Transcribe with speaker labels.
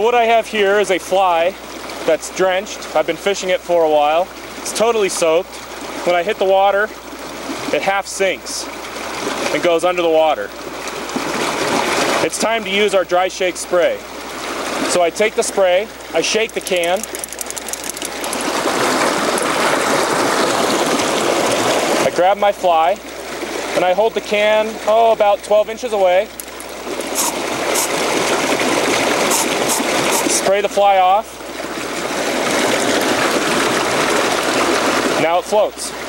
Speaker 1: what I have here is a fly that's drenched. I've been fishing it for a while. It's totally soaked. When I hit the water, it half sinks and goes under the water. It's time to use our dry shake spray. So I take the spray, I shake the can, I grab my fly, and I hold the can, oh, about 12 inches away. Spray the fly off. Now it floats.